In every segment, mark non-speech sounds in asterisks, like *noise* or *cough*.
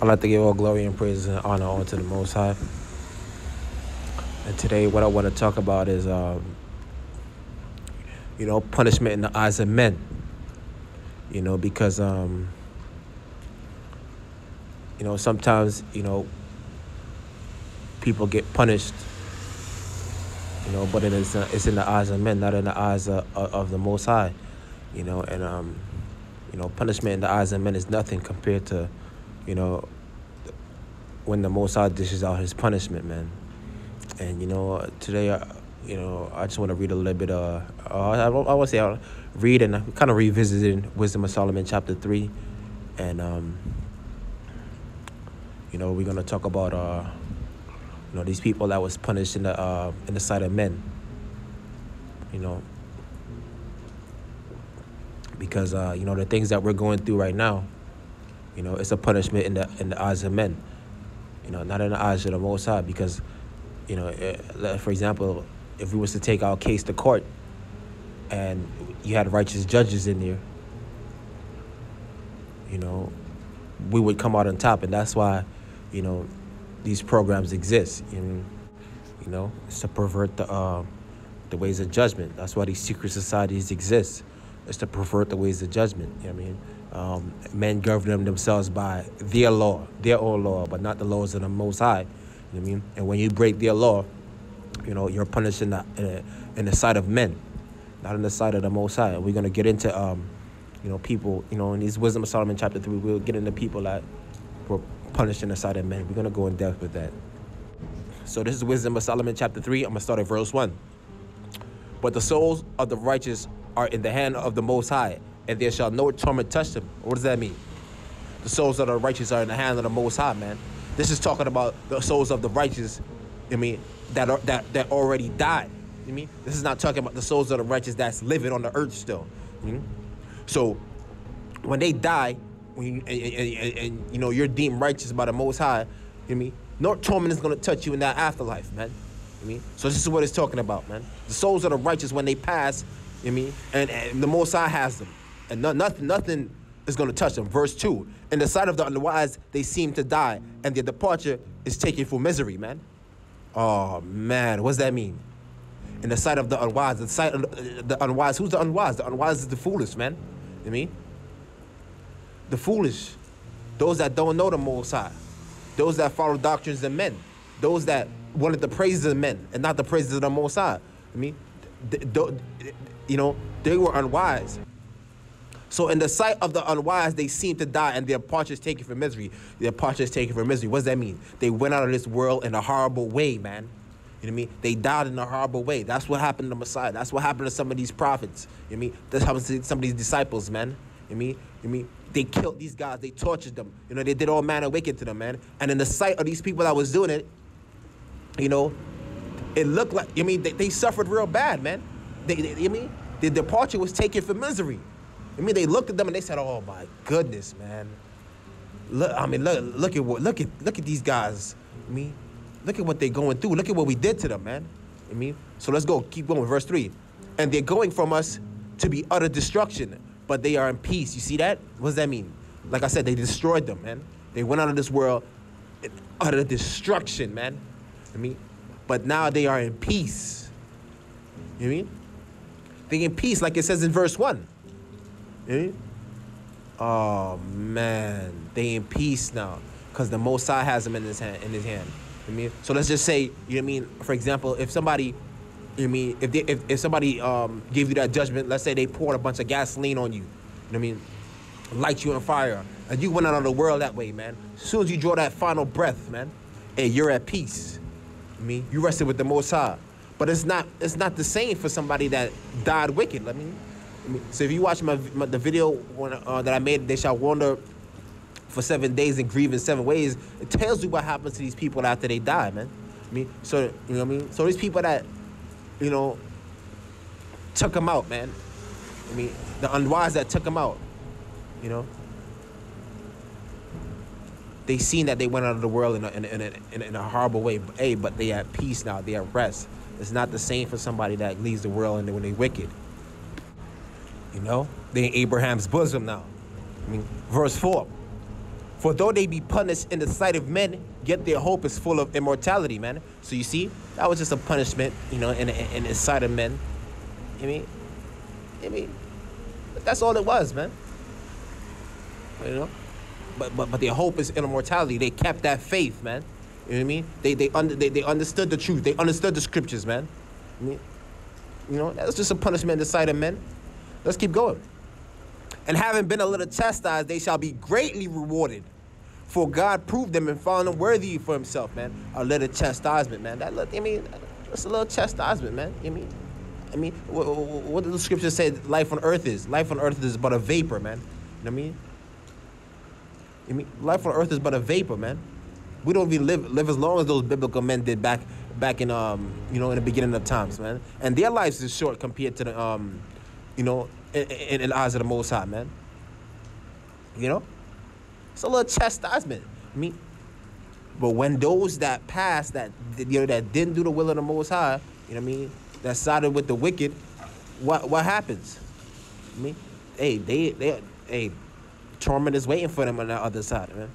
I'd like to give all glory and praise and honor unto the Most High. And today, what I want to talk about is, um, you know, punishment in the eyes of men. You know, because, um, you know, sometimes, you know, people get punished, you know, but it is, uh, it's in the eyes of men, not in the eyes of, of the Most High. You know, and, um, you know, punishment in the eyes of men is nothing compared to, you know, when the High dishes out his punishment, man. And, you know, today, uh, you know, I just want to read a little bit, uh, uh I, I want to say, I'll read and kind of revisiting Wisdom of Solomon chapter 3. And, um, you know, we're going to talk about, uh, you know, these people that was punished in the, uh, in the sight of men. You know, because uh, you know the things that we're going through right now, you know, it's a punishment in the in the eyes of men, you know, not in the eyes of the Most High. Because, you know, eh, for example, if we was to take our case to court, and you had righteous judges in there, you know, we would come out on top, and that's why, you know, these programs exist. You know, it's to pervert the uh, the ways of judgment. That's why these secret societies exist is to pervert the ways of judgment. You know I mean? Um, men govern themselves by their law, their own law, but not the laws of the Most High. You know I mean? And when you break their law, you know, you're punished in the, in, in the sight of men, not in the sight of the Most High. We're going to get into, um, you know, people, you know, in these Wisdom of Solomon chapter 3, we'll get into people that were punished in the sight of men. We're going to go in depth with that. So this is Wisdom of Solomon chapter 3. I'm going to start at verse 1. But the souls of the righteous are in the hand of the Most High, and there shall no torment touch them. What does that mean? The souls of the righteous are in the hand of the Most High, man. This is talking about the souls of the righteous. I mean, that are that that already died. You mean this is not talking about the souls of the righteous that's living on the earth still. You So when they die, when you, and, and, and, you know you're deemed righteous by the Most High, you mean no torment is gonna touch you in that afterlife, man. You mean so this is what it's talking about, man. The souls of the righteous when they pass, you know I mean? And, and the Most High has them. And no, nothing, nothing is going to touch them. Verse 2 In the sight of the unwise, they seem to die, and their departure is taken for misery, man. Oh, man. What does that mean? In the sight of the unwise, the sight of the unwise, who's the unwise? The unwise is the foolish, man. You know I mean? The foolish. Those that don't know the Most High. Those that follow doctrines of men. Those that wanted the praises of men and not the praises of the Most High. I mean, you know, they were unwise. So in the sight of the unwise, they seem to die, and their parts is taken for misery. Their parts is taken for misery. What does that mean? They went out of this world in a horrible way, man. You know what I mean? They died in a horrible way. That's what happened to the Messiah. That's what happened to some of these prophets. You know what I mean? That's happened to some of these disciples, man. You know what I mean? You know I mean? They killed these guys. They tortured them. You know, they did all manner of wicked to them, man. And in the sight of these people that was doing it, you know, it looked like, I mean, they, they suffered real bad, man. They, they, you I mean? The departure was taken for misery. I mean, they looked at them and they said, "Oh my goodness, man! Look, I mean, look, look at what, look at, look at these guys. I mean, look at what they're going through. Look at what we did to them, man. I mean, so let's go. Keep going. With verse three, and they're going from us to be utter destruction, but they are in peace. You see that? What does that mean? Like I said, they destroyed them, man. They went out of this world utter destruction, man. I mean, but now they are in peace. You know I mean? They in peace, like it says in verse 1. Eh? Oh man, they in peace now. Cause the Most High has them in his hand in his hand. I mean, so let's just say, you know what I mean, for example, if somebody you know I mean, if they, if, if somebody um gave you that judgment, let's say they poured a bunch of gasoline on you, you know what I mean, light you on fire, and you went out of the world that way, man. As soon as you draw that final breath, man, hey, you're at peace. Mean, you rested with the Most High. But it's not it's not the same for somebody that died wicked. I mean so if you watch my, my the video when, uh, that I made, they shall wander for seven days and grieve in seven ways. It tells you what happens to these people after they die, man. I mean, so you know what I mean. So these people that you know took them out, man. I mean, the unwise that took them out, you know. They seen that they went out of the world in a, in a, in a, in a horrible way. But, hey, but they at peace now. They at rest. It's not the same for somebody that leaves the world and when they wicked. You know, they in Abraham's bosom now. I mean, verse four. For though they be punished in the sight of men, yet their hope is full of immortality, man. So you see, that was just a punishment, you know, in, in, in the sight of men. I mean, I mean, that's all it was, man. You know, but but but their hope is in immortality. They kept that faith, man. You know what I mean? They they under they, they understood the truth. They understood the scriptures, man. I mean, you know, that's just a punishment in the sight of men. Let's keep going. And having been a little chastised, they shall be greatly rewarded. For God proved them and found them worthy for himself, man. A little chastisement, man. That look, I mean, that's a little chastisement, man. I mean, I mean, what, what the scripture say life on earth is? Life on earth is but a vapor, man. You know what I mean? I mean, life on earth is but a vapor, man. We don't even live live as long as those biblical men did back back in um you know in the beginning of times, man. And their lives is short compared to the um you know in, in, in the eyes of the Most High, man. You know, it's a little chastisement. I mean, but when those that passed, that you know, that didn't do the will of the Most High, you know what I mean, that sided with the wicked, what what happens? I mean, hey, they they hey, torment is waiting for them on the other side, man.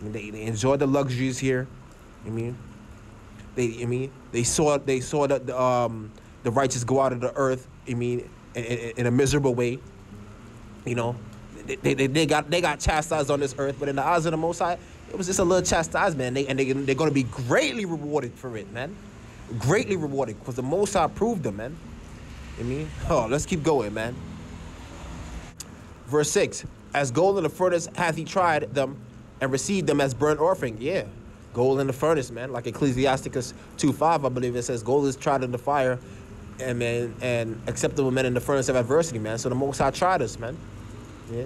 I mean, they, they enjoy the luxuries here. I mean, they I mean they saw they saw the, the um the righteous go out of the earth. I mean, in, in, in a miserable way. You know, they, they, they got they got chastised on this earth, but in the eyes of the Most High, it was just a little chastisement, and they and they they're going to be greatly rewarded for it, man. Greatly rewarded because the Most High proved them, man. I mean, oh, let's keep going, man. Verse six: As gold in the furnace hath he tried them, and received them as burnt offering. Yeah, gold in the furnace, man. Like Ecclesiasticus two five, I believe it says, gold is tried in the fire, and man, and acceptable men in the furnace of adversity, man. So the Most High tried us, man. Yeah.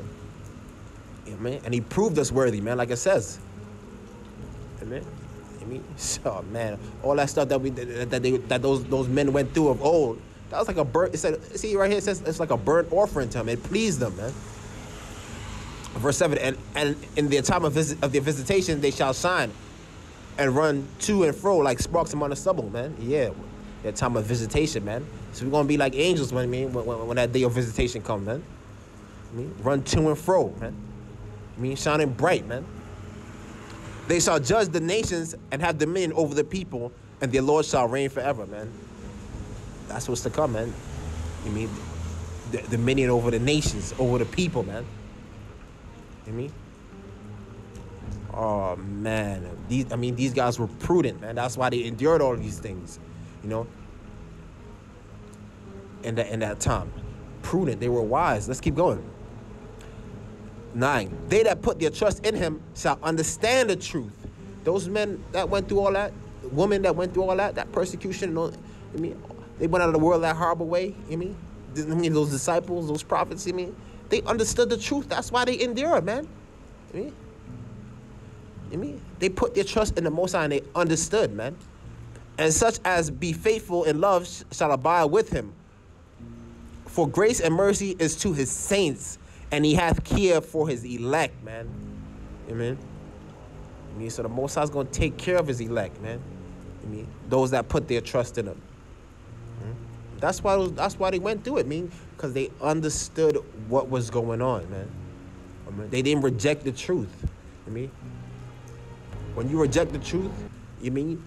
Yeah, man. And he proved us worthy, man, like it says. Amen. I mean, so man, all that stuff that we that they that those those men went through of old, that was like a burnt. It said, see right here, it says it's like a burnt offering to him. It pleased them, man. Verse seven, and and in the time of visit of their visitation, they shall shine, and run to and fro like sparks among the stubble, man. Yeah, their time of visitation, man. So we're gonna be like angels when I mean when, when, when that day of visitation comes, man. I mean, run to and fro, man. I mean, shining bright, man. They shall judge the nations and have dominion over the people, and their Lord shall reign forever, man. That's what's to come, man. I mean, the dominion over the nations, over the people, man. You mean? Oh man, these I mean these guys were prudent, man. That's why they endured all these things, you know. In that in that time, prudent. They were wise. Let's keep going. Nine. They that put their trust in him shall understand the truth. Those men that went through all that, women that went through all that, that persecution, and all, I mean, they went out of the world that horrible way. You mean, I mean, those disciples, those prophets. You mean, they understood the truth. That's why they endured, man. You mean, you mean, they put their trust in the Most High and they understood, man. And such as be faithful in love shall abide with him. For grace and mercy is to his saints and he hath care for his elect, man. Amen. I mean, so the Most High's gonna take care of his elect, man. I mean, those that put their trust in him. That's why. Was, that's why they went through it. Mean, because they understood what was going on, man. I mean, they didn't reject the truth. I mean, when you reject the truth, you mean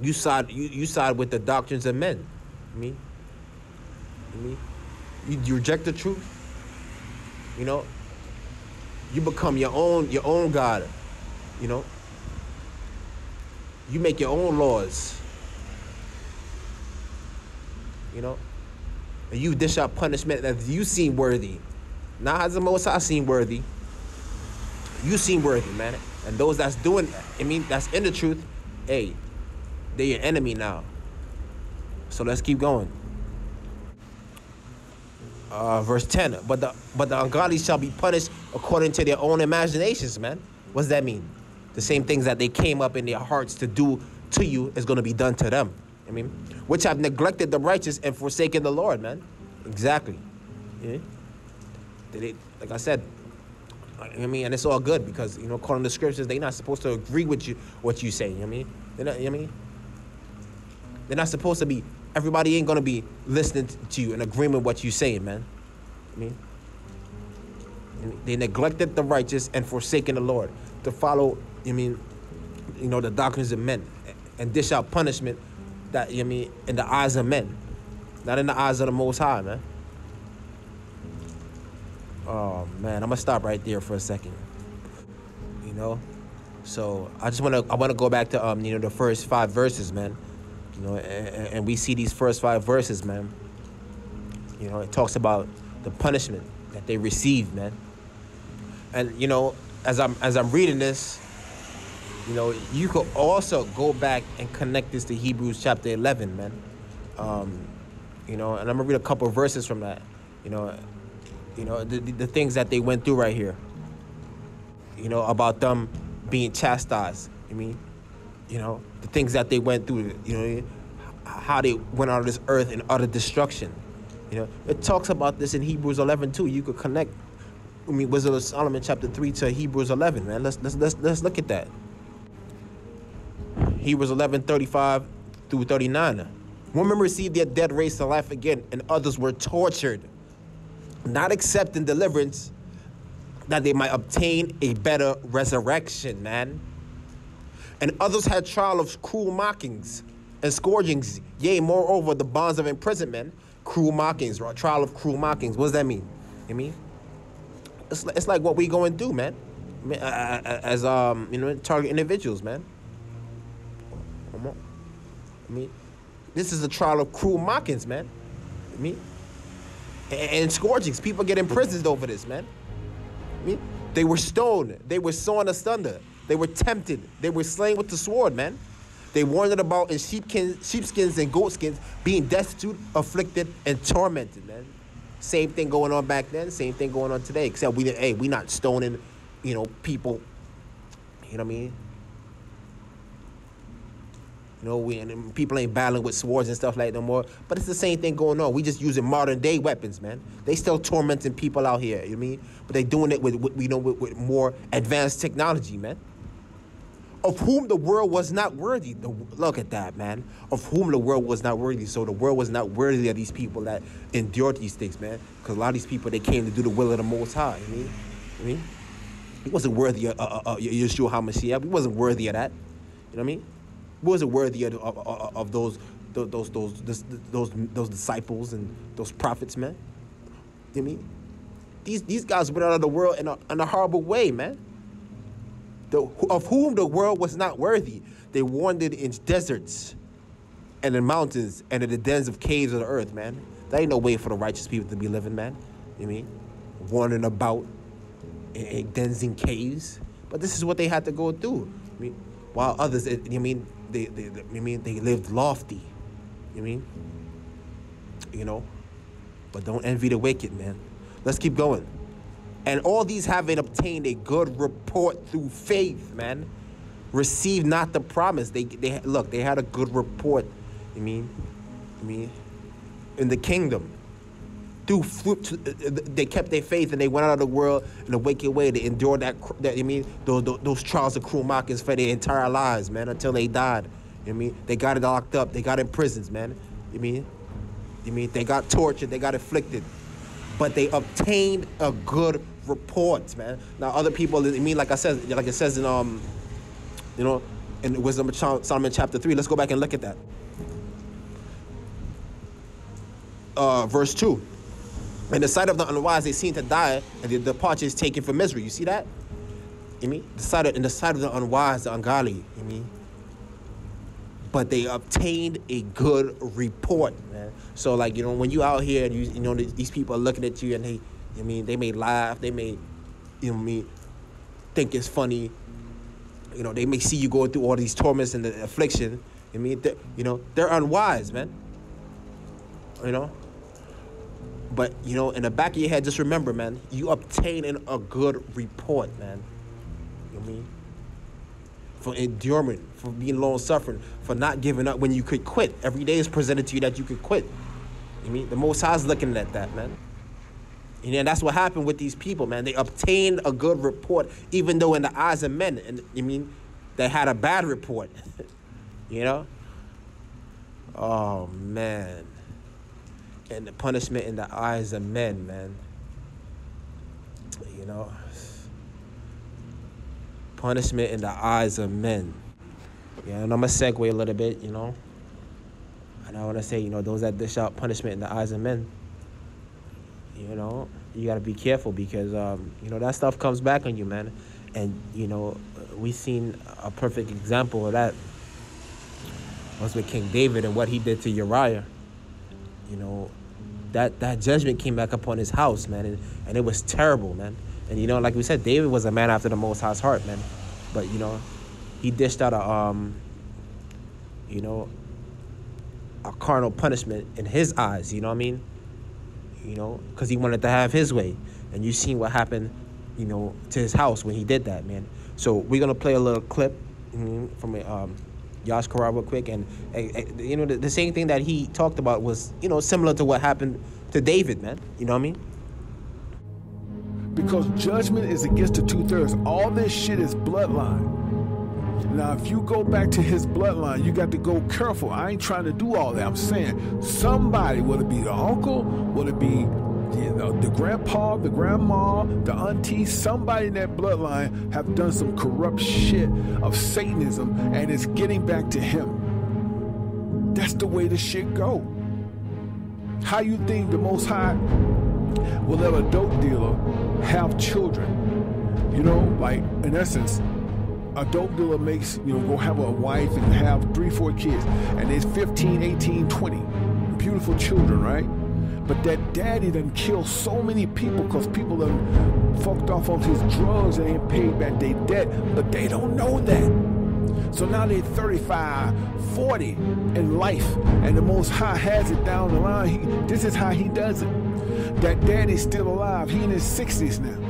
you side you, you side with the doctrines of men. I mean, I mean, you, you reject the truth you know, you become your own your own God. You know, you make your own laws. You know, and you dish out punishment that you seem worthy. Not as the Most High seem worthy. You seem worthy, man. And those that's doing, I mean, that's in the truth. Hey, they're your enemy now. So let's keep going uh, verse 10 but the but the ungodly shall be punished according to their own imaginations man what does that mean the same things that they came up in their hearts to do to you is going to be done to them i mean which have neglected the righteous and forsaken the lord man exactly yeah they, like i said I mean, and it's all good because you know, according to the scriptures, they're not supposed to agree with you what you say. You know I mean, they're not. You know I mean, they're not supposed to be everybody ain't gonna be listening to you in agreement with what you saying, man. I mean, They neglected the righteous and forsaken the Lord to follow. I mean, you know, the doctrines of men and dish out punishment that I mean in the eyes of men, not in the eyes of the Most High, man. Oh man, I'm gonna stop right there for a second. You know, so I just wanna I wanna go back to um you know the first five verses, man. You know, and, and we see these first five verses, man. You know, it talks about the punishment that they received, man. And you know, as I'm as I'm reading this, you know, you could also go back and connect this to Hebrews chapter 11, man. Um, you know, and I'm gonna read a couple verses from that. You know, you know the, the, things that they went through right here. You know about them being chastised. You mean, you know, the things that they went through. You know, how they went out of this earth in utter destruction. You know, it talks about this in Hebrews 11 too. You could connect. I mean, Wisdom of Solomon chapter three to Hebrews 11, man. Let's let's let's let's look at that. Hebrews 11, 35 through 39. Women received their dead raised to life again, and others were tortured, not accepting deliverance that they might obtain a better resurrection, man. And others had trial of cruel mockings and scourgings, yea, moreover, the bonds of imprisonment, cruel mockings, right? trial of cruel mockings. What does that mean? You mean? It's, it's like what we going do, man. As um, you know, target individuals, man. I mean, this is a trial of cruel mockings, man. I mean, and, and scourgings. People get imprisoned over this, man. I mean, they were stoned. They were sawn asunder. They were tempted. They were slain with the sword, man. They wandered about in sheepskins, sheepskins and goatskins, being destitute, afflicted, and tormented, man. Same thing going on back then. Same thing going on today. Except we, hey, we not stoning, you know, people. You know what I mean? You know, we and people ain't battling with swords and stuff like that no more. But it's the same thing going on. We just using modern day weapons, man. They still tormenting people out here. You know what I mean? But they doing it with, with you know with, with, more advanced technology, man. Of whom the world was not worthy. The, look at that, man. Of whom the world was not worthy. So the world was not worthy of these people that endured these things, man. Because a lot of these people they came to do the will of the Most High. You know mean? I mean, he wasn't worthy of uh, uh, uh, Yeshua HaMashiach. He wasn't worthy of that. You know what I mean? Wasn't worthy of, of, of those, those, those, those, those, those disciples and those prophets, man. You know I mean? These, these guys went out of the world in a, in a horrible way, man. The, of whom the world was not worthy. They wandered in deserts and in mountains and in the dens of caves of the earth, man. There ain't no way for the righteous people to be living, man. You know I mean? Wandering about in, in dens and caves. But this is what they had to go through. I mean, while others, eh, you mean, they, they, they I mean they lived lofty. You mean? You know? But don't envy the wicked, man. Let's keep going. And all these having obtained a good report through faith, man. Receive not the promise. They they look, they had a good report. You mean? I mean in the kingdom through uh, uh, they kept their faith and they went out of the world in a wicked way. They endured that. that I mean, those, those trials of cruel mockings for their entire lives, man, until they died. You mean, they got it locked up. They got in prisons, man. You mean, you mean they got tortured. They got afflicted, but they obtained a good report, man. Now other people, I mean, like I said, like it says in um, you know, in the Wisdom of Solomon chapter three. Let's go back and look at that. Uh, verse two. In the sight of the unwise, they seem to die, and the departure is taken for misery. You see that? You mean the sight of, in the sight of the unwise, the ungodly. You mean? But they obtained a good report, man. So like you know when you out here and you you know these people are looking at you and they, I mean they may laugh, they may, you know me, think it's funny. You know they may see you going through all these torments and the affliction. I mean, you know they're unwise, man. You know but you know, in the back of your head, just remember, man, you obtaining a good report, man. You know what I mean? For enduring, for being long suffering, for not giving up when you could quit. Every day is presented to you that you could quit. You know mean the Most High is looking at that, man. And that's what happened with these people, man. They obtained a good report, even though in the eyes of men, and I mean, they had a bad report. *laughs* you know? Oh man and the punishment in the eyes of men, man. you know, punishment in the eyes of men. Yeah, and I'm gonna segue a little bit, you know. And I want to say, you know, those that dish out punishment in the eyes of men, you know, you got to be careful because, um, you know, that stuff comes back on you, man. And, you know, we've seen a perfect example of that was with King David and what he did to Uriah. You know, that, that judgment came back upon his house, man. And, and it was terrible, man. And, you know, like we said, David was a man after the Most High's heart, man. But, you know, he dished out a, um, you know, a carnal punishment in his eyes. You know what I mean? You know, because he wanted to have his way, and you seen what happened, you know, to his house when he did that, man. So we're gonna play a little clip mm, from um, Yash Karar real quick, and you know, the, the same thing that he talked about was, you know, similar to what happened to David, man. You know what I mean? Because judgment is against the two thirds. All this shit is bloodline. Now, if you go back to his bloodline, you got to go careful. I ain't trying to do all that. I'm saying somebody, whether it be the uncle, whether it be know, the grandpa, the grandma, the auntie, somebody in that bloodline have done some corrupt shit of Satanism and it's getting back to him. That's the way the shit go. How you think the Most High will let a dope dealer have children? You know, like in essence, a dope dealer makes, you know, go have a wife and have three, four kids, and there's 15, 18, 20 beautiful children, right? But that daddy done killed so many people because people done fucked off on his drugs and ain't paid back their debt, but they don't know that. So now they're 35, 40 in life, and the Most High has it down the line. He, this is how he does it. That daddy's still alive. He in his 60s now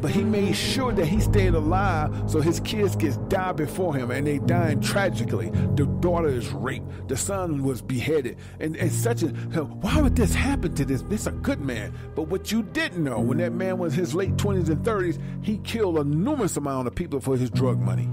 but he made sure that he stayed alive so his kids could die before him and they dying tragically. The daughter is raped, the son was beheaded, and it's such a why would this happen to this? This a good man, but what you didn't know when that man was his late twenties and thirties, he killed a numerous amount of people for his drug money.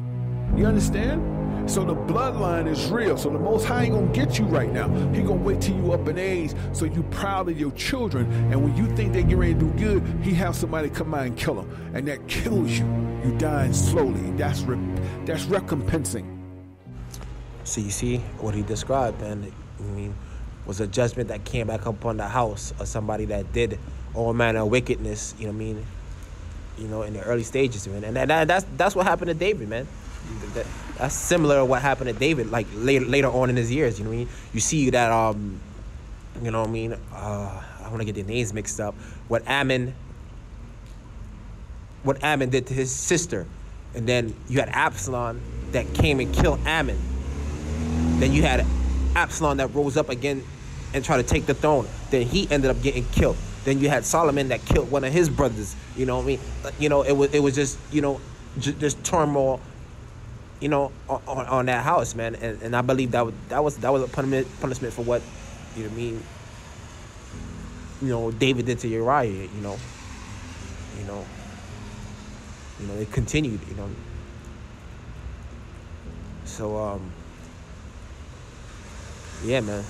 You understand? So the bloodline is real. So the Most High ain't gonna get you right now. He gonna wait till you up in age, so you proud of your children. And when you think they get ready to do good, he have somebody come by and kill them, and that kills you. You dying slowly. That's re- that's recompensing. So you see what he described, and I mean, was a judgment that came back upon the house of somebody that did all manner of wickedness. You know what I mean? You know, in the early stages, man. And that, that's that's what happened to David, man that, that's similar to what happened to David, like later later on in his years. You know what I mean? You see that um, you know what I mean? Uh, I want to get the names mixed up. What Ammon, what Ammon did to his sister, and then you had Absalom that came and killed Ammon. Then you had Absalom that rose up again and tried to take the throne. Then he ended up getting killed. Then you had Solomon that killed one of his brothers. You know what I mean? You know, it was it was just you know just turmoil you know, on, on that house, man. And, and I believe that was, that was that was a punishment punishment for what you know I mean. You know, David did to Uriah. You know, you know, you know, it continued. You know, so um, yeah, man.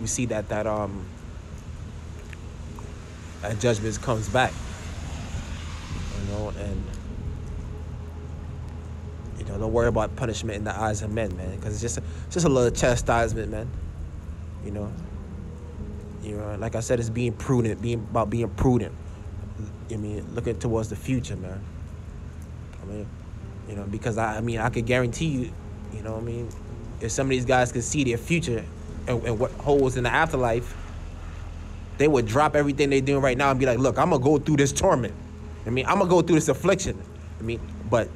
We see that that um that judgment comes back. You know, and know, don't worry about punishment in the eyes of men, man, because it's just a, just a little chastisement, man. You know, you know, like I said, it's being prudent, being about being prudent. I mean, looking towards the future, man. I mean, you know, because I, I mean, I could guarantee you, you know, I mean, if some of these guys could see their future and, and what holds in the afterlife, they would drop everything they're doing right now and be like, look, I'm gonna go through this torment. I mean, I'm gonna go through this affliction. I mean, but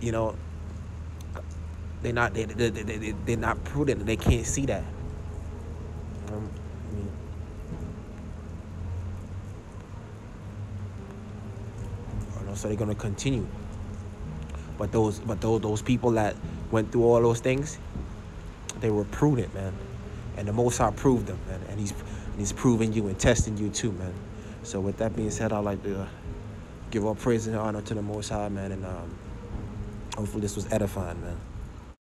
you know, they're not they, they, they, they, they're not prudent. They can't see that. Um, I mean, you know, so they're gonna continue. But those but those those people that went through all those things, they were prudent, man. And the Most High proved them, man. And he's and he's proving you and testing you too, man. So with that being said, I'd like to uh, give all praise and honor to the Most High, man. And um, hopefully this was edifying, man.